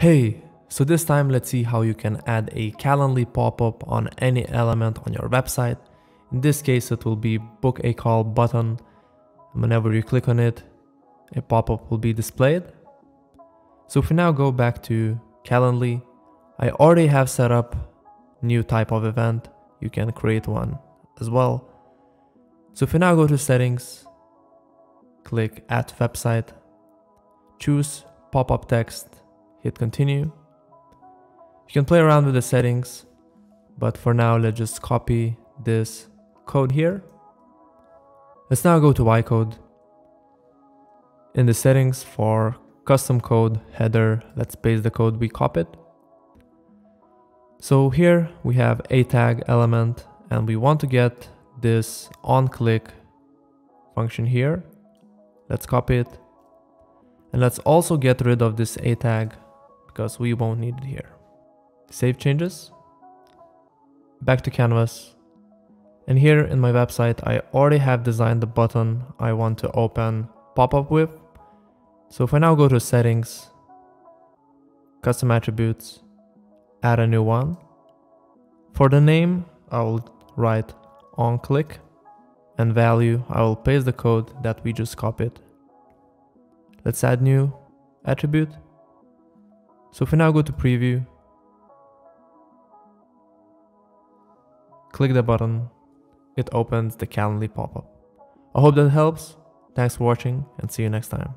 Hey, so this time let's see how you can add a Calendly pop-up on any element on your website. In this case it will be book a call button. Whenever you click on it, a pop-up will be displayed. So if we now go back to Calendly, I already have set up new type of event. You can create one as well. So if we now go to settings, click add website, choose pop-up text hit continue. You can play around with the settings, but for now let's just copy this code here. Let's now go to Ycode. In the settings for custom code header, let's paste the code we copied. So here we have a tag element and we want to get this on click function here. Let's copy it. And let's also get rid of this a tag because we won't need it here. Save changes. Back to canvas. And here in my website, I already have designed the button I want to open pop-up with. So if I now go to settings, custom attributes, add a new one. For the name, I will write on click and value, I will paste the code that we just copied. Let's add new attribute so if we now go to preview, click the button, it opens the Calendly pop-up. I hope that helps. Thanks for watching and see you next time.